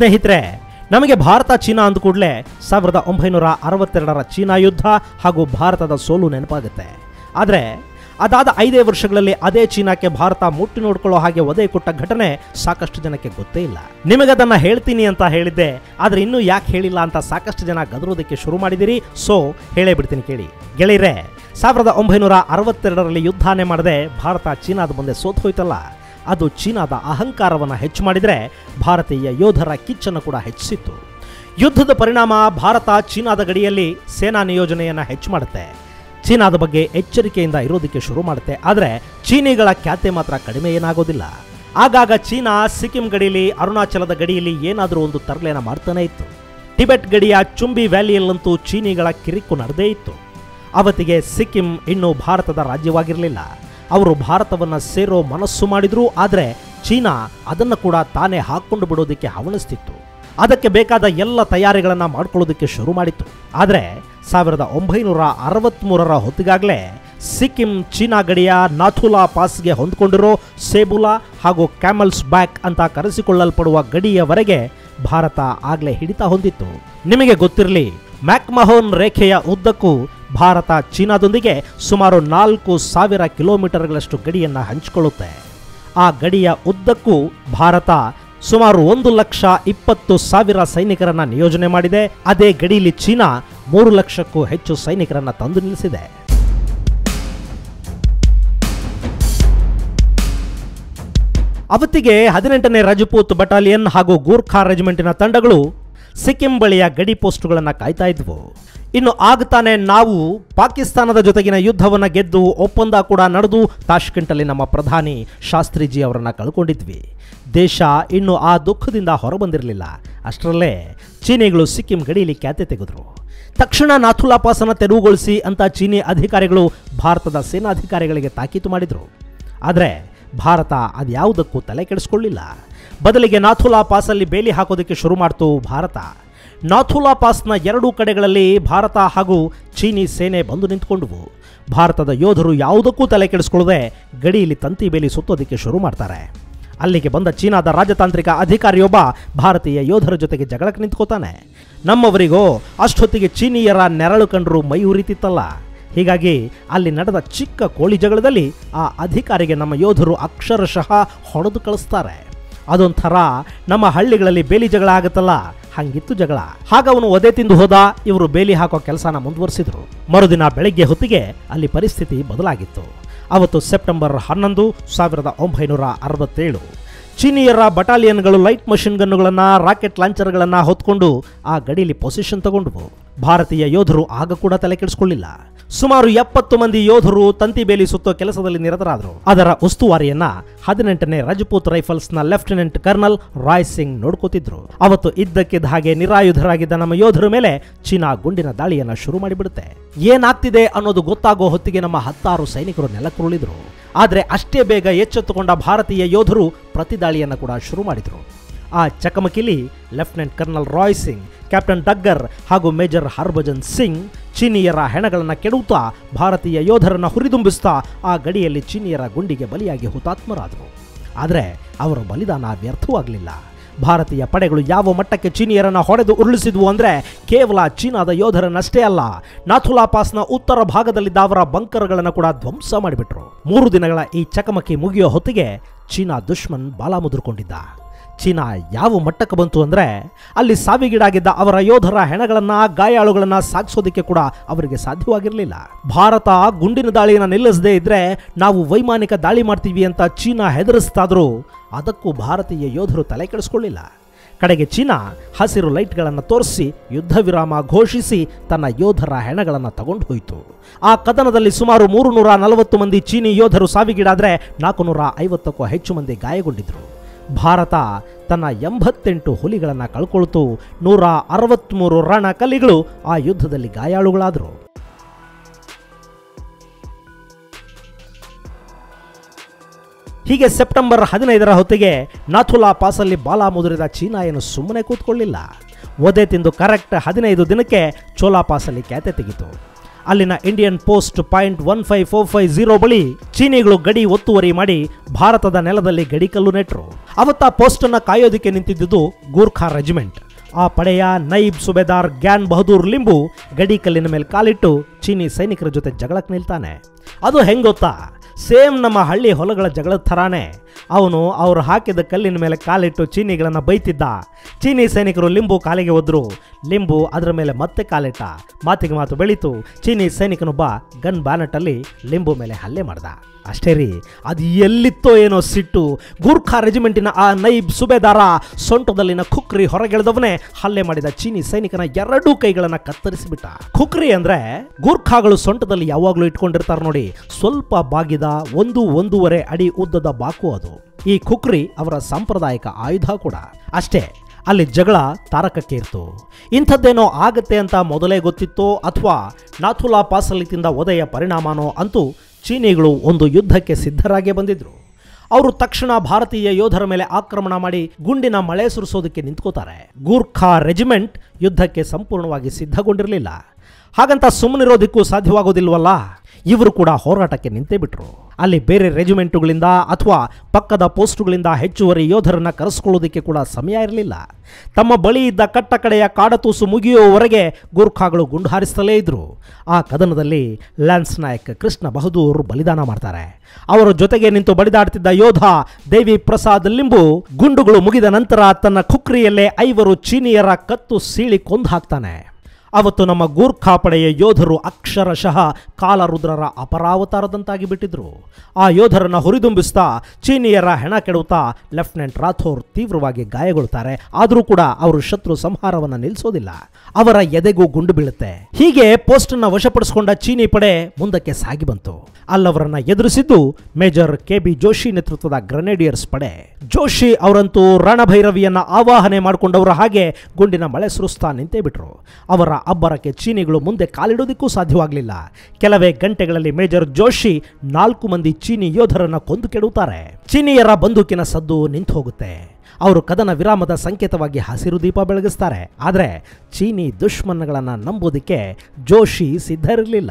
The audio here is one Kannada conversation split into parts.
ಸ್ನೇಹಿತರೆ, ನಮಗೆ ಭಾರತ ಚೀನಾ ಅಂದ ಕೂಡಲೇ ಸಾವಿರದ ಒಂಬೈನೂರ ಅರವತ್ತೆರಡರ ಚೀನಾ ಯುದ್ಧ ಹಾಗೂ ಭಾರತದ ಸೋಲು ನೆನಪಾಗುತ್ತೆ. ಆದರೆ, ಅದಾದ ಐದೇ ವರ್ಷಗಳಲ್ಲಿ ಅದೇ ಚೀನಾಕ್ಕೆ ಭಾರತ ಮುಟ್ಟಿ ನೋಡ್ಕೊಳ್ಳೋ ಹಾಗೆ ಒದೆ ಕೊಟ್ಟ ಘಟನೆ ಸಾಕಷ್ಟು ಜನಕ್ಕೆ ಗೊತ್ತೇ ಇಲ್ಲ. ನಿಮಗದನ್ನು ಹೇಳ್ತೀನಿ ಅಂತ ಹೇಳಿದ್ದೆ, ಆದರೆ ಇನ್ನೂ ಯಾಕೆ ಹೇಳಿಲ್ಲ ಅಂತ ಸಾಕಷ್ಟು ಜನ ಗದರೋದಕ್ಕೆ ಶುರು ಮಾಡಿದಿರಿ. ಸೊ ಹೇಳೇ ಬಿಡ್ತೀನಿ ಕೇಳಿ. ಗೆಳೆಯರೆ, ಸಾವಿರದ ಒಂಬೈನೂರ ಅರವತ್ತೆರಡರಲ್ಲಿ ಯುದ್ಧನೇ ಮಾಡದೆ ಭಾರತ ಚೀನಾದ ಮುಂದೆ ಸೋತು ಹೋಯ್ತಲ್ಲ ಅದು ಚೀನಾದ ಅಹಂಕಾರವನ್ನು ಹೆಚ್ಚು ಮಾಡಿದರೆ ಭಾರತೀಯ ಯೋಧರ ಕಿಚ್ಚನ್ನು ಕೂಡ ಹೆಚ್ಚಿಸಿತ್ತು. ಯುದ್ಧದ ಪರಿಣಾಮ ಭಾರತ ಚೀನಾದ ಗಡಿಯಲ್ಲಿ ಸೇನಾ ನಿಯೋಜನೆಯನ್ನು ಹೆಚ್ಚು ಮಾಡುತ್ತೆ. ಚೀನಾದ ಬಗ್ಗೆ ಎಚ್ಚರಿಕೆಯಿಂದ ಇರೋದಕ್ಕೆ ಶುರು ಮಾಡುತ್ತೆ. ಆದರೆ ಚೀನಿಗಳ ಖ್ಯಾತೆ ಮಾತ್ರ ಕಡಿಮೆ ಏನಾಗೋದಿಲ್ಲ. ಆಗಾಗ ಚೀನಾ ಸಿಕ್ಕಿಂ ಗಡಿಯಲ್ಲಿ ಅರುಣಾಚಲದ ಗಡಿಯಲ್ಲಿ ಏನಾದರೂ ಒಂದು ತರಲೇನ ಮಾಡ್ತಾನೆ ಇತ್ತು. ಟಿಬೆಟ್ ಗಡಿಯ ಚುಂಬಿ ವ್ಯಾಲಿಯಲ್ಲಂತೂ ಚೀನಿಗಳ ಕಿರಿಕು ನಡೆದೇ ಇತ್ತು. ಅವತ್ತಿಗೆ ಸಿಕ್ಕಿಂ ಇನ್ನೂ ಭಾರತದ ರಾಜ್ಯವಾಗಿರಲಿಲ್ಲ. ಅವರು ಭಾರತವನ್ನು ಸೇರೋ ಮನಸ್ಸು ಮಾಡಿದ್ರು, ಆದರೆ ಚೀನಾ ಅದನ್ನು ಕೂಡ ತಾನೇ ಹಾಕ್ಕೊಂಡು ಬಿಡೋದಕ್ಕೆ ಹವಣಿಸ್ತಿತ್ತು. ಅದಕ್ಕೆ ಬೇಕಾದ ಎಲ್ಲ ತಯಾರಿಗಳನ್ನು ಮಾಡ್ಕೊಳ್ಳೋದಕ್ಕೆ ಶುರು ಮಾಡಿತ್ತು. ಆದರೆ ಸಾವಿರದ ಒಂಬೈನೂರ ಅರವತ್ತ್ಮೂರರ ಹೊತ್ತಿಗಾಗಲೇ ಸಿಕ್ಕಿಂ ಚೀನಾ ಗಡಿಯ ನಾಥುಲಾ ಪಾಸ್ಗೆ ಹೊಂದ್ಕೊಂಡಿರೋ ಸೇಬುಲಾ ಹಾಗೂ ಕ್ಯಾಮಲ್ಸ್ ಬ್ಯಾಕ್ ಅಂತ ಕರೆಸಿಕೊಳ್ಳಲ್ಪಡುವ ಗಡಿಯವರೆಗೆ ಭಾರತ ಆಗಲೇ ಹಿಡಿತ ಹೊಂದಿತ್ತು. ನಿಮಗೆ ಗೊತ್ತಿರಲಿ, ಮ್ಯಾಕ್ಮಹೋನ್ ರೇಖೆಯ ಉದ್ದಕ್ಕೂ ಭಾರತ ಚೀನಾದೊಂದಿಗೆ ಸುಮಾರು ನಾಲ್ಕು ಸಾವಿರ ಕಿಲೋಮೀಟರ್ಗಳಷ್ಟು ಗಡಿಯನ್ನು ಹಂಚಿಕೊಳ್ಳುತ್ತೆ. ಆ ಗಡಿಯ ಉದ್ದಕ್ಕೂ ಭಾರತ ಸುಮಾರು ಒಂದು ಲಕ್ಷ ಇಪ್ಪತ್ತು ಸಾವಿರ ಸೈನಿಕರನ್ನ ನಿಯೋಜನೆ ಮಾಡಿದೆ. ಅದೇ ಗಡಿಯಲ್ಲಿ ಚೀನಾ ಮೂರು ಲಕ್ಷಕ್ಕೂ ಹೆಚ್ಚು ಸೈನಿಕರನ್ನ ತಂದು ನಿಲ್ಲಿಸಿದೆ. ಅವತ್ತಿಗೆ ಹದಿನೆಂಟನೇ ರಜಪೂತ್ ಬಟಾಲಿಯನ್ ಹಾಗೂ ಗೂರ್ಖಾ ರೆಜಿಮೆಂಟಿನ ತಂಡಗಳು ಸಿಕ್ಕಿಂ ಬಳಿಯ ಗಡಿ ಪೋಸ್ಟ್ಗಳನ್ನು ಕಾಯ್ತಾ ಇದ್ವು. ಇನ್ನು ಆಗ್ತಾನೆ ನಾವು ಪಾಕಿಸ್ತಾನದ ಜೊತೆಗಿನ ಯುದ್ಧವನ್ನು ಗೆದ್ದು ಒಪ್ಪಂದ ಕೂಡ ನಡೆದು ತಾಷ್ಕೆಂಟಲ್ಲಿ ನಮ್ಮ ಪ್ರಧಾನಿ ಶಾಸ್ತ್ರಿಜಿ ಅವರನ್ನು ಕಳ್ಕೊಂಡಿದ್ವಿ. ದೇಶ ಇನ್ನು ಆ ದುಃಖದಿಂದ ಹೊರಬಂದಿರಲಿಲ್ಲ. ಅಷ್ಟರಲ್ಲೇ ಚೀನಿಗಳು ಸಿಕ್ಕಿಂ ಗಡಿಯಲ್ಲಿ ಖ್ಯಾತೆ ತೆಗೆದ್ರು. ತಕ್ಷಣ ನಾಥುಲಾ ಪಾಸನ್ನು ತೆರವುಗೊಳಿಸಿ ಅಂತ ಚೀನಿ ಅಧಿಕಾರಿಗಳು ಭಾರತದ ಸೇನಾಧಿಕಾರಿಗಳಿಗೆ ತಾಕೀತು ಮಾಡಿದರು. ಆದರೆ ಭಾರತ ಅದ್ಯಾವುದಕ್ಕೂ ತಲೆ ಕೆಡಿಸ್ಕೊಳ್ಳಿಲ್ಲ. ಬದಲಿಗೆ ನಾಥುಲಾ ಪಾಸಲ್ಲಿ ಬೇಲಿ ಹಾಕೋದಕ್ಕೆ ಶುರು ಮಾಡ್ತು ಭಾರತ. ನಾಥುಲಾ ಪಾಸ್ನ ಎರಡೂ ಕಡೆಗಳಲ್ಲಿ ಭಾರತ ಹಾಗೂ ಚೀನಿ ಸೇನೆ ಬಂದು ನಿಂತ್ಕೊಂಡವು. ಭಾರತದ ಯೋಧರು ಯಾವುದಕ್ಕೂ ತಲೆ ಕೆಡಿಸ್ಕೊಳ್ಳದೆ ಗಡಿಯಲ್ಲಿ ತಂತಿ ಬೇಲಿ ಸುತ್ತೋದಕ್ಕೆ ಶುರು ಮಾಡ್ತಾರೆ. ಅಲ್ಲಿಗೆ ಬಂದ ಚೀನಾದ ರಾಜತಾಂತ್ರಿಕ ಅಧಿಕಾರಿಯೊಬ್ಬ ಭಾರತೀಯ ಯೋಧರ ಜೊತೆಗೆ ಜಗಳಕ್ಕೆ ನಿಂತ್ಕೋತಾನೆ. ನಮ್ಮವರಿಗೂ ಅಷ್ಟೊತ್ತಿಗೆ ಚೀನಿಯರ ನೆರಳು ಕಂಡರು ಮೈ ಉರಿತಿತ್ತಲ್ಲ ಹೀಗಾಗಿ ಅಲ್ಲಿ ನಡೆದ ಚಿಕ್ಕ ಕೋಳಿ ಜಗಳದಲ್ಲಿ ಆ ಅಧಿಕಾರಿಗೆ ನಮ್ಮ ಯೋಧರು ಅಕ್ಷರಶಃ ಹೊಡೆದು ಕಳಿಸ್ತಾರೆ. ಅದೊಂಥರ ನಮ್ಮ ಹಳ್ಳಿಗಳಲ್ಲಿ ಬೇಲಿ ಜಗಳ ಆಗುತ್ತಲ್ಲ? ಹಂಗಿತ್ತು ಜಗಳ. ಹಾಗ ಅವನು ಒದೆ ತಿಂದು ಹೋದ, ಇವರು ಬೇಲಿ ಹಾಕೋ ಕೆಲಸನ ಮುಂದುವರಿಸಿದ್ರು. ಮರುದಿನ ಬೆಳಗ್ಗೆ ಹೊತ್ತಿಗೆ ಅಲ್ಲಿ ಪರಿಸ್ಥಿತಿ ಬದಲಾಗಿತ್ತು. ಅವತ್ತು ಸೆಪ್ಟೆಂಬರ್ ಹನ್ನೊಂದು, ಸಾವಿರದ ಒಂಬೈನೂರ ಅರವತ್ತೇಳು. ಚೀನಿಯರ ಬಟಾಲಿಯನ್ಗಳು ಲೈಟ್ ಮಷಿನ್ ಗನ್ನುಗಳನ್ನು, ರಾಕೆಟ್ ಲಾಂಚರ್ಗಳನ್ನು ಹೊತ್ಕೊಂಡು ಆ ಗಡಿಯಲ್ಲಿ ಪೊಸಿಷನ್ ತಗೊಂಡವು. ಭಾರತೀಯ ಯೋಧರು ಆಗ ಕೂಡ ತಲೆ ಕೆಡಿಸಿಕೊಳ್ಳಿಲ್ಲ. ಸುಮಾರು ಎಪ್ಪತ್ತು ಮಂದಿ ಯೋಧರು ತಂತಿ ಬೇಲಿ ಸುತ್ತೋ ಕೆಲಸದಲ್ಲಿ ನಿರತರಾದರು. ಅದರ ಉಸ್ತುವಾರಿಯನ್ನ ಹದಿನೆಂಟನೇ ರಜಪೂತ್ ರೈಫಲ್ಸ್ನ ಲೆಫ್ಟಿನೆಂಟ್ ಕರ್ನಲ್ ರಾಯ್ ಸಿಂಗ್ ನೋಡ್ಕೋತಿದ್ರು. ಅವತ್ತು ಇದ್ದಕ್ಕಿದ್ದ ಹಾಗೆ ನಿರಾಯುಧರಾಗಿದ್ದ ನಮ್ಮ ಯೋಧರ ಮೇಲೆ ಚೀನಾ ಗುಂಡಿನ ದಾಳಿಯನ್ನ ಶುರು ಮಾಡಿಬಿಡುತ್ತೆ. ಏನಾಗ್ತಿದೆ ಅನ್ನೋದು ಗೊತ್ತಾಗೋ ಹೊತ್ತಿಗೆ ನಮ್ಮ ಹತ್ತಾರು ಸೈನಿಕರು ನೆಲಕ್ಕುರುಳಿದ್ರು. ಆದರೆ ಅಷ್ಟೇ ಬೇಗ ಎಚ್ಚೆತ್ತುಕೊಂಡ ಭಾರತೀಯ ಯೋಧರು ಪ್ರತಿದಾಳಿಯನ್ನು ಕೂಡ ಶುರು ಮಾಡಿದರು. ಆ ಚಕಮಕಿಲಿ lieutenant colonel Rai Singh, captain Dagar ಹಾಗೂ ಮೇಜರ್ ಹರ್ಭಜನ್ ಸಿಂಗ್ ಚೀನಿಯರ ಹೆಣಗಳನ್ನು ಕೆಡುತ್ತಾ ಭಾರತೀಯ ಯೋಧರನ್ನು ಹುರಿದುಂಬಿಸ್ತಾ ಆ ಗಡಿಯಲ್ಲಿ ಚೀನಿಯರ ಗುಂಡಿಗೆ ಬಲಿಯಾಗಿ ಹುತಾತ್ಮರಾದರು. ಆದರೆ ಅವರ ಬಲಿದಾನ ವ್ಯರ್ಥವಾಗಲಿಲ್ಲ. ಭಾರತೀಯ ಪಡೆಗಳು ಯಾವ ಮಟ್ಟಕ್ಕೆ ಚೀನಿಯರನ್ನು ಹೊಡೆದು ಉರುಳಿಸಿದ್ವು ಅಂದರೆ ಕೇವಲ ಚೀನಾದ ಯೋಧರನ್ನಷ್ಟೇ ಅಲ್ಲ, ನಾಥುಲಾ ಪಾಸ್ನ ಉತ್ತರ ಭಾಗದಲ್ಲಿದ್ದ ಅವರ ಬಂಕರ್ಗಳನ್ನು ಕೂಡ ಧ್ವಂಸ ಮಾಡಿಬಿಟ್ರು. ಮೂರು ದಿನಗಳ ಈ ಚಕಮಕಿ ಮುಗಿಯೋ ಹೊತ್ತಿಗೆ ಚೀನಾ ದುಶ್ಮನ್ ಬಾಲ ಮುದುರ್ಕೊಂಡಿದ್ದ. ಚೀನಾ ಯಾವ ಮಟ್ಟಕ್ಕೆ ಬಂತು ಅಂದರೆ ಅಲ್ಲಿ ಸಾವಿಗೀಡಾಗಿದ್ದ ಅವರ ಯೋಧರ ಹೆಣಗಳನ್ನು, ಗಾಯಾಳುಗಳನ್ನು ಸಾಗಿಸೋದಕ್ಕೆ ಕೂಡ ಅವರಿಗೆ ಸಾಧ್ಯವಾಗಿರಲಿಲ್ಲ. ಭಾರತ ಗುಂಡಿನ ದಾಳಿಯನ್ನು ನಿಲ್ಲಿಸದೇ ಇದ್ದರೆ ನಾವು ವೈಮಾನಿಕ ದಾಳಿ ಮಾಡ್ತೀವಿ ಅಂತ ಚೀನಾ ಹೆದರಿಸ್ತಾದರೂ ಅದಕ್ಕೂ ಭಾರತೀಯ ಯೋಧರು ತಲೆ ಕೆಡಿಸ್ಕೊಳ್ಳಿಲ್ಲ. ಕಡೆಗೆ ಚೀನಾ ಹಸಿರು ಲೈಟ್ಗಳನ್ನು ತೋರಿಸಿ, ಯುದ್ಧ ವಿರಾಮ ಘೋಷಿಸಿ ತನ್ನ ಯೋಧರ ಹೆಣಗಳನ್ನು ತಗೊಂಡು ಹೋಯಿತು ಆ ಕದನದಲ್ಲಿ ಸುಮಾರು ಮೂರು ನೂರ ನಲವತ್ತು ಮಂದಿ ಚೀನಿ ಯೋಧರು ಸಾವಿಗೀಡಾದರೆ ನಾಲ್ಕು ನೂರ ಐವತ್ತಕ್ಕೂ ಹೆಚ್ಚು ಮಂದಿ ಗಾಯಗೊಂಡಿದ್ದರು ಭಾರತ ತನ್ನ ಎಂಬತ್ತೆಂಟು ಹುಲಿಗಳನ್ನು ಕಳ್ಕೊಳ್ತು. ನೂರ ಅರವತ್ತ್ಮೂರು ರಣಕಲಿಗಳು ಆ ಯುದ್ಧದಲ್ಲಿ ಗಾಯಾಳುಗಳಾದರು. ಹೀಗೆ ಸೆಪ್ಟೆಂಬರ್ ಹದಿನೈದರ ಹೊತ್ತಿಗೆ ನಾಥುಲಾ ಪಾಸಲ್ಲಿ ಬಾಲ ಮುದುರಿದ ಚೀನಾ ಏನು ಸುಮ್ಮನೆ ಕೂತ್ಕೊಳ್ಳಿಲ್ಲ. ಒದೆ ತಿಂದು ಕರೆಕ್ಟ್ ಹದಿನೈದು ದಿನಕ್ಕೆ ಚೋಲಾ ಪಾಸಲ್ಲಿ ಕ್ಯಾತೆ ತೆಗಿತು. ಅಲ್ಲಿನ Indian post point one five four five zero ಬಳಿ ಚೀನಿಗಳು ಗಡಿ ಒತ್ತುವರಿ ಮಾಡಿ ಭಾರತದ ನೆಲದಲ್ಲಿ ಗಡಿಕಲ್ಲು ನೆಟ್ರು. ಅವತ್ತ ಪೋಸ್ಟ್ ಅನ್ನ ಕಾಯೋದಕ್ಕೆ ನಿಂತಿದ್ದುದು ಗೂರ್ಖಾ ರೆಜಿಮೆಂಟ್ ಆ ಪಡೆಯ ನೈಬ್ ಸುಬೇದಾರ್ ಗ್ಯಾನ್ ಬಹದ್ದೂರ್ ಲಿಂಬು ಗಡಿ ಕಲ್ಲಿನ ಮೇಲೆ ಕಾಲಿಟ್ಟು ಚೀನಿ ಸೈನಿಕರ ಜೊತೆ ಜಗಳಕ್ಕೆ ನಿಲ್ತಾನೆ. ಅದು ಹೆಂಗೊತ್ತಾ ಸೇಮ್ ನಮ್ಮ ಹಳ್ಳಿ ಹೊಲಗಳ ಜಗಳದ ಥರಾನೇ. ಅವನು ಅವರು ಹಾಕಿದ ಕಲ್ಲಿನ ಮೇಲೆ ಕಾಲಿಟ್ಟು ಚೀನಿಗಳನ್ನು ಬೈತಿದ್ದ. ಚೀನಿ ಸೈನಿಕರು ಲಿಂಬು ಕಾಲಿಗೆ ಒದ್ರು. ಲಿಂಬು ಅದರ ಮೇಲೆ ಮತ್ತೆ ಕಾಲಿಟ್ಟ. ಮಾತಿಗೆ ಮಾತು ಬೆಳೀತು. ಚೀನಿ ಸೈನಿಕನೊಬ್ಬ ಗನ್ ಬ್ಯಾನೆಟಲ್ಲಿ ಲಿಂಬು ಮೇಲೆ ಹಲ್ಲೆ ಮಾಡ್ದ. ಅಷ್ಟೇ ರೀ, ಅದು ಎಲ್ಲಿತ್ತೋ ಏನೋ ಸಿಟ್ಟು. ಗೂರ್ಖಾ ರೆಜಿಮೆಂಟಿನ ಆ ನೈಬ್ ಸುಬೇದಾರ ಸೊಂಟದಲ್ಲಿನ ಖುಕ್ರಿ ಹೊರಗೆಳೆದವನೇ ಹಲ್ಲೆ ಮಾಡಿದ ಚೀನಿ ಸೈನಿಕನ ಎರಡೂ ಕೈಗಳನ್ನ ಕತ್ತರಿಸಿಬಿಟ್ಟ. ಖುಕ್ರಿ ಅಂದ್ರೆ ಗೂರ್ಖಾಗಳು ಸೊಂಟದಲ್ಲಿ ಯಾವಾಗಲೂ ಇಟ್ಕೊಂಡಿರ್ತಾರೆ ನೋಡಿ, ಸ್ವಲ್ಪ ಬಾಗಿದ ಒಂದು ಒಂದೂವರೆ ಅಡಿ ಉದ್ದದ ಬಾಕು ಅದು. ಈ ಖುಕ್ರಿ ಅವರ ಸಾಂಪ್ರದಾಯಿಕ ಆಯುಧ ಕೂಡ. ಅಷ್ಟೇ ಅಲ್ಲಿ ಜಗಳ ತಾರಕಕ್ಕೆ ಇರ್ತು. ಇಂಥದ್ದೇನೋ ಆಗತ್ತೆ ಅಂತ ಮೊದಲೇ ಗೊತ್ತಿತ್ತೋ ಅಥವಾ ನಾಥುಲಾ ಪಾಸಲ್ಲಿ ತಿಂದ ಒದೆಯ ಪರಿಣಾಮನೋ ಅಂತೂ ಚೀನಿಗಳು ಒಂದು ಯುದ್ಧಕ್ಕೆ ಸಿದ್ಧರಾಗೇ ಬಂದಿದ್ರು. ಅವರು ತಕ್ಷಣ ಭಾರತೀಯ ಯೋಧರ ಮೇಲೆ ಆಕ್ರಮಣ ಮಾಡಿ ಗುಂಡಿನ ಮಳೆ ಸುರಿಸೋದಕ್ಕೆ ನಿಂತ್ಕೋತಾರೆ. ಗೂರ್ಖಾ ರೆಜಿಮೆಂಟ್ ಯುದ್ಧಕ್ಕೆ ಸಂಪೂರ್ಣವಾಗಿ ಸಿದ್ಧಗೊಂಡಿರಲಿಲ್ಲ. ಹಾಗಂತ ಸುಮ್ಮನಿರೋದಕ್ಕೂ ಸಾಧ್ಯವಾಗೋದಿಲ್ವಲ್ಲ? ಇವರು ಕೂಡ ಹೋರಾಟಕ್ಕೆ ನಿಂತೇ ಬಿಟ್ರು. ಅಲ್ಲಿ ಬೇರೆ ರೆಜಿಮೆಂಟುಗಳಿಂದ ಅಥವಾ ಪಕ್ಕದ ಪೋಸ್ಟುಗಳಿಂದ ಹೆಚ್ಚುವರಿ ಯೋಧರನ್ನ ಕರೆಸ್ಕೊಳ್ಳೋದಕ್ಕೆ ಕೂಡ ಸಮಯ ಇರಲಿಲ್ಲ. ತಮ್ಮ ಬಳಿ ಇದ್ದ ಕಟ್ಟ ಕಡೆಯ ಕಾಡತೂಸು ಮುಗಿಯುವವರೆಗೆ ಗೂರ್ಖಾಗಳು ಗುಂಡು ಹಾರಿಸ್ತಲೇ ಇದ್ರು. ಆ ಕದನದಲ್ಲಿ ಲ್ಯಾನ್ಸ್ ನಾಯಕ್ ಕೃಷ್ಣ ಬಹದ್ದೂರ್ ಬಲಿದಾನ ಮಾಡ್ತಾರೆ. ಅವರ ಜೊತೆಗೆ ನಿಂತು ಬಡಿದಾಡ್ತಿದ್ದ ಯೋಧ ದೇವಿ ಪ್ರಸಾದ್ ಲಿಂಬು ಗುಂಡುಗಳು ಮುಗಿದ ನಂತರ ತನ್ನ ಖುಕ್ರಿಯಲ್ಲೇ ಐವರು ಚೀನಿಯರ ಕತ್ತು ಸೀಳಿ ಕೊಂದು ಹಾಕ್ತಾನೆ. ಅವತ್ತು ನಮ್ಮ ಗೂರ್ಖಾ ಪಡೆಯ ಯೋಧರು ಅಕ್ಷರಶಃ ಕಾಲರುದ್ರರ ಅಪರಾವತಾರದಂತಾಗಿ ಬಿಟ್ಟಿದ್ರು. ಆ ಯೋಧರನ್ನ ಹುರಿದುಂಬಿಸ್ತಾ ಚೀನಿಯರ ಹೆಣ ಕೆಡುತ್ತಾ ಲೆಫ್ಟಿನೆಂಟ್ ರಾಥೋರ್ ತೀವ್ರವಾಗಿ ಗಾಯಗೊಳ್ತಾರೆ ಆದರೂ ಕೂಡ ಅವರು ಶತ್ರು ಸಂಹಾರವನ್ನ ನಿಲ್ಲಿಸೋದಿಲ್ಲ. ಅವರ ಎದೆಗೂ ಗುಂಡು ಬೀಳುತ್ತೆ. ಹೀಗೆ ಪೋಸ್ಟ್ ಅನ್ನ ವಶಪಡಿಸಿಕೊಂಡ ಚೀನಿ ಪಡೆ ಮುಂದಕ್ಕೆ ಸಾಗಿ ಬಂತು. ಅಲ್ಲವರನ್ನ ಎದುರಿಸಿದ್ದು ಮೇಜರ್ ಕೆ ಬಿ ಜೋಶಿ ನೇತೃತ್ವದ ಗ್ರೆನೇಡಿಯರ್ಸ್ ಪಡೆ. ಜೋಶಿ ಅವರಂತೂ ರಣಭೈರವಿಯನ್ನ ಆವಾಹನೆ ಮಾಡಿಕೊಂಡವರ ಹಾಗೆ ಗುಂಡಿನ ಮಳೆ ಸುರಿಸ್ತಾ ನಿಂತೇ ಬಿಟ್ರು. ಅವರ ಅಬ್ಬರಕ್ಕೆ ಚೀನಿಗಳು ಮುಂದೆ ಕಾಲಿಡೋದಕ್ಕೂ ಸಾಧ್ಯವಾಗಲಿಲ್ಲ. ಕೆಲವೇ ಗಂಟೆಗಳಲ್ಲಿ ಮೇಜರ್ ಜೋಶಿ ನಾಲ್ಕು ಮಂದಿ ಚೀನಿ ಯೋಧರನ್ನ ಕೊಂದು ಕೆಡುತ್ತಾರೆ ಚೀನಿಯರ ಬಂದೂಕಿನ ಸದ್ದು ನಿಂತು ಹೋಗುತ್ತೆ. ಅವರು ಕದನ ವಿರಾಮದ ಸಂಕೇತವಾಗಿ ಹಸಿರು ದೀಪ ಬೆಳಗಿಸ್ತಾರೆ. ಆದರೆ ಚೀನಿ ದುಶ್ಮನ್ಗಳನ್ನು ನಂಬೋದಕ್ಕೆ ಜೋಶಿ ಸಿದ್ಧರಿರಲಿಲ್ಲ.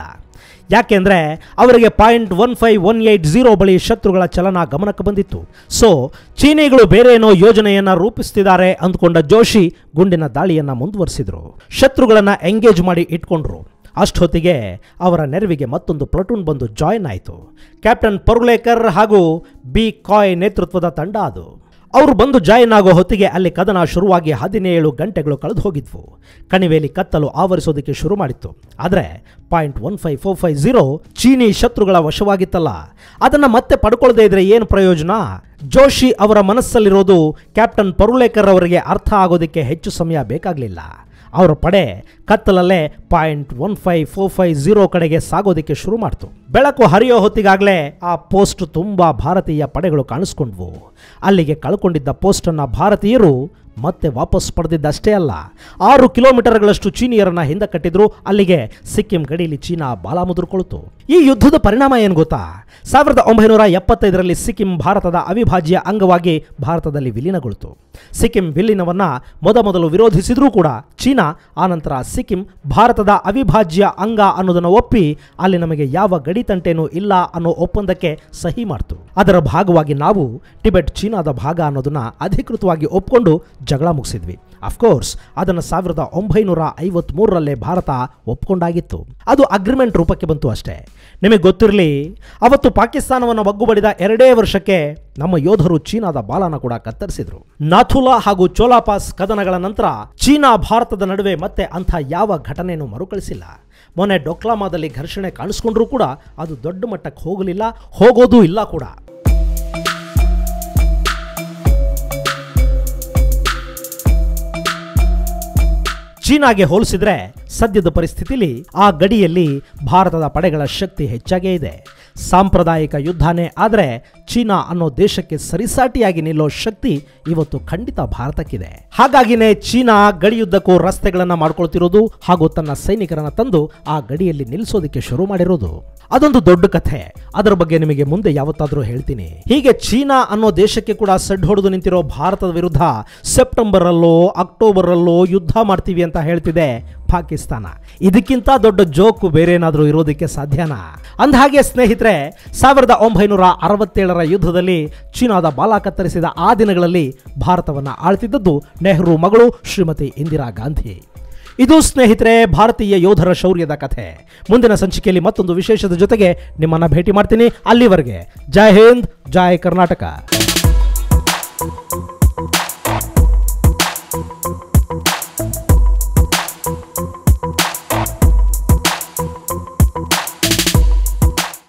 ಯಾಕೆಂದ್ರೆ ಅವರಿಗೆ point one five one eight zero ಬಳಿ ಶತ್ರುಗಳ ಚಲನ ಗಮನಕ್ಕೆ ಬಂದಿತ್ತು. ಸೊ ಚೀನಿಗಳು ಬೇರೆ ಏನೋ ಯೋಜನೆಯನ್ನ ರೂಪಿಸ್ತಿದ್ದಾರೆ ಅಂದ್ಕೊಂಡ ಜೋಶಿ ಗುಂಡಿನ ದಾಳಿಯನ್ನು ಮುಂದುವರಿಸಿದರು. ಶತ್ರುಗಳನ್ನು ಎಂಗೇಜ್ ಮಾಡಿ ಇಟ್ಕೊಂಡ್ರು. ಅಷ್ಟೊತ್ತಿಗೆ ಅವರ ನೆರವಿಗೆ ಮತ್ತೊಂದು ಪ್ಲಟೂನ್ ಬಂದು ಜಾಯಿನ್ ಆಯಿತು. ಕ್ಯಾಪ್ಟನ್ ಪರ್ಗುಲೇಕರ್ ಹಾಗೂ ಬಿ ಕಾಯ್ ನೇತೃತ್ವದ ತಂಡ ಅದು. ಅವರು ಬಂದು ಜಾಯಿನ್ ಆಗೋ ಹೊತ್ತಿಗೆ ಅಲ್ಲಿ ಕದನ ಶುರುವಾಗಿ ಹದಿನೇಳು ಗಂಟೆಗಳು ಕಳೆದು ಹೋಗಿದ್ವು. ಕಣಿವೆಯಲ್ಲಿ ಕತ್ತಲು ಆವರಿಸೋದಕ್ಕೆ ಶುರು ಮಾಡಿತ್ತು. ಆದರೆ point one five four five zero ಚೀನಿ ಶತ್ರುಗಳ ವಶವಾಗಿತ್ತಲ್ಲ. ಅದನ್ನು ಮತ್ತೆ ಪಡ್ಕೊಳ್ಳದೇ ಇದ್ರೆ ಏನು ಪ್ರಯೋಜನ? ಜೋಶಿ ಅವರ ಮನಸ್ಸಲ್ಲಿರೋದು ಕ್ಯಾಪ್ಟನ್ ಪರುಲೇಕರ್ ಅವರಿಗೆ ಅರ್ಥ ಆಗೋದಕ್ಕೆ ಹೆಚ್ಚು ಸಮಯ ಬೇಕಾಗಲಿಲ್ಲ. ಅವರ ಪಡೆ ಕತ್ತಲಲ್ಲೇ point one five four five zero ಕಡೆಗೆ ಸಾಗೋದಕ್ಕೆ ಶುರು ಮಾಡ್ತು. ಬೆಳಕು ಹರಿಯೋ ಹೊತ್ತಿಗಾಗಲೇ ಆ ಪೋಸ್ಟ್ ತುಂಬ ಭಾರತೀಯ ಪಡೆಗಳು ಕಾಣಿಸ್ಕೊಂಡ್ವು. ಅಲ್ಲಿಗೆ ಕಳ್ಕೊಂಡಿದ್ದ ಪೋಸ್ಟನ್ನು ಭಾರತೀಯರು ಮತ್ತೆ ವಾಪಸ್ ಪಡೆದಿದ್ದಷ್ಟೇ ಅಲ್ಲ, ಆರು ಕಿಲೋಮೀಟರ್ಗಳಷ್ಟು ಚೀನಿಯರನ್ನ ಹಿಂದೆ ಕಟ್ಟಿದ್ರು. ಅಲ್ಲಿಗೆ ಸಿಕ್ಕಿಂ ಗಡಿಯಲ್ಲಿ ಚೀನಾ ಬಾಲ ಮುದುರ್ಕೊಳ್ತು. ಈ ಯುದ್ಧದ ಪರಿಣಾಮ ಏನು ಗೊತ್ತಾ? ಸಾವಿರದ ಒಂಬೈನೂರ ಎಪ್ಪತ್ತೈದರಲ್ಲಿ ಸಿಕ್ಕಿಂ ಭಾರತದ ಅವಿಭಾಜ್ಯ ಅಂಗವಾಗಿ ಭಾರತದಲ್ಲಿ ವಿಲೀನಗೊಳ್ತು. ಸಿಕ್ಕಿಂ ವಿಲೀನವನ್ನ ಮೊದಮೊದಲು ವಿರೋಧಿಸಿದ್ರೂ ಕೂಡ ಚೀನಾ ಆನಂತರ ಸಿಕ್ಕಿಂ ಭಾರತದ ಅವಿಭಾಜ್ಯ ಅಂಗ ಅನ್ನೋದನ್ನು ಒಪ್ಪಿ ಅಲ್ಲಿ ನಮಗೆ ಯಾವ ಗಡಿ ತಂಟೇನೂ ಇಲ್ಲ ಅನ್ನೋ ಒಪ್ಪಂದಕ್ಕೆ ಸಹಿ ಮಾಡ್ತು. ಅದರ ಭಾಗವಾಗಿ ನಾವು ಟಿಬೆಟ್ ಚೀನಾದ ಭಾಗ ಅನ್ನೋದನ್ನ ಅಧಿಕೃತವಾಗಿ ಒಪ್ಕೊಂಡು ಜಗಳ ಮುಗಿಸಿದ್ವಿ. ಅಫ್ಕೋರ್ಸ್ ಅದನ್ನು ಸಾವಿರದ ಒಂಬೈನೂರ ಐವತ್ಮೂರರಲ್ಲೇ ಭಾರತ ಒಪ್ಪಿಕೊಂಡಾಗಿತ್ತು ಅದು ಅಗ್ರಿಮೆಂಟ್ ರೂಪಕ್ಕೆ ಬಂತು ಅಷ್ಟೇ. ನಿಮಗೆ ಗೊತ್ತಿರಲಿ, ಅವತ್ತು ಪಾಕಿಸ್ತಾನವನ್ನು ಬಗ್ಗುಬಡಿದ ಎರಡೇ ವರ್ಷಕ್ಕೆ ನಮ್ಮ ಯೋಧರು ಚೀನಾದ ಬಾಲನ ಕೂಡ ಕತ್ತರಿಸಿದ್ರು. ನಾಥುಲಾ ಹಾಗೂ ಚೋಲಾಪಾಸ್ ಕದನಗಳ ನಂತರ ಚೀನಾ ಭಾರತದ ನಡುವೆ ಮತ್ತೆ ಅಂಥ ಯಾವ ಘಟನೆಯನ್ನು ಮರುಕಳಿಸಿಲ್ಲ. ಮೊನ್ನೆ ಡೊಕ್ಲಾಮಾದಲ್ಲಿ ಘರ್ಷಣೆ ಕಾಣಿಸ್ಕೊಂಡ್ರೂ ಕೂಡ ಅದು ದೊಡ್ಡ ಮಟ್ಟಕ್ಕೆ ಹೋಗಲಿಲ್ಲ, ಹೋಗೋದೂ ಇಲ್ಲ ಕೂಡ. ಚೀನಾಗೆ ಹೋಲಿಸಿದ್ರೆ ಸದ್ಯದ ಪರಿಸ್ಥಿತಿಲಿ ಆ ಗಡಿಯಲ್ಲಿ ಭಾರತದ ಪಡೆಗಳ ಶಕ್ತಿ ಹೆಚ್ಚಾಗೇ ಇದೆ. ಸಾಂಪ್ರದಾಯಿಕ ಯುದ್ಧನೇ ಆದರೆ ಚೀನಾ ಅನ್ನೋ ದೇಶಕ್ಕೆ ಸರಿಸಾಟಿಯಾಗಿ ನಿಲ್ಲೋ ಶಕ್ತಿ ಇವತ್ತು ಖಂಡಿತ ಭಾರತಕ್ಕಿದೆ. ಹಾಗಾಗಿನೇ ಚೀನಾ ಗಡಿಯುದ್ದಕ್ಕೂ ರಸ್ತೆಗಳನ್ನ ಮಾಡ್ಕೊಳ್ತಿರೋದು ಹಾಗೂ ತನ್ನ ಸೈನಿಕರನ್ನ ತಂದು ಆ ಗಡಿಯಲ್ಲಿ ನಿಲ್ಲಿಸೋದಕ್ಕೆ ಶುರು ಮಾಡಿರೋದು. ಅದೊಂದು ದೊಡ್ಡ ಕಥೆ. ಅದರ ಬಗ್ಗೆ ನಿಮಗೆ ಮುಂದೆ ಯಾವತ್ತಾದ್ರೂ ಹೇಳ್ತೀನಿ. ಹೀಗೆ ಚೀನಾ ಅನ್ನೋ ದೇಶಕ್ಕೆ ಕೂಡ ಸಡ್ ಹೊಡೆದು ನಿಂತಿರೋ ಭಾರತದ ವಿರುದ್ಧ ಸೆಪ್ಟೆಂಬರ್ ಅಲ್ಲೋ ಯುದ್ಧ ಮಾಡ್ತೀವಿ ಅಂತ ಹೇಳ್ತಿದೆ. ಪಾಕಿಸ್ತಾನ. ಇದಕ್ಕಿಂತ ದೊಡ್ಡ ಜೋಕು ಬೇರೆ ಏನಾದರೂ ಇರೋದಕ್ಕೆ ಸಾಧ್ಯನಾ? ಅಂದಹಾಗೆ ಸ್ನೇಹಿತರೆ, ಸಾವಿರದ ಒಂಬೈನೂರ ಅರವತ್ತೇಳರ ಯುದ್ಧದಲ್ಲಿ ಚೀನಾದ ಬಾಲ ಕತ್ತರಿಸಿದ ಆ ದಿನಗಳಲ್ಲಿ ಭಾರತವನ್ನು ಆಳ್ತಿದ್ದದ್ದು ನೆಹರು ಮಗಳು ಶ್ರೀಮತಿ ಇಂದಿರಾ ಗಾಂಧಿ. ಇದು ಸ್ನೇಹಿತರೆ, ಭಾರತೀಯ ಯೋಧರ ಶೌರ್ಯದ ಕಥೆ. ಮುಂದಿನ ಸಂಚಿಕೆಯಲ್ಲಿ ಮತ್ತೊಂದು ವಿಶೇಷದ ಜೊತೆಗೆ ನಿಮ್ಮನ್ನ ಭೇಟಿ ಮಾಡ್ತೀನಿ ಅಲ್ಲಿವರೆಗೆ. ಜೈ ಹಿಂದ್, ಜೈ ಕರ್ನಾಟಕ.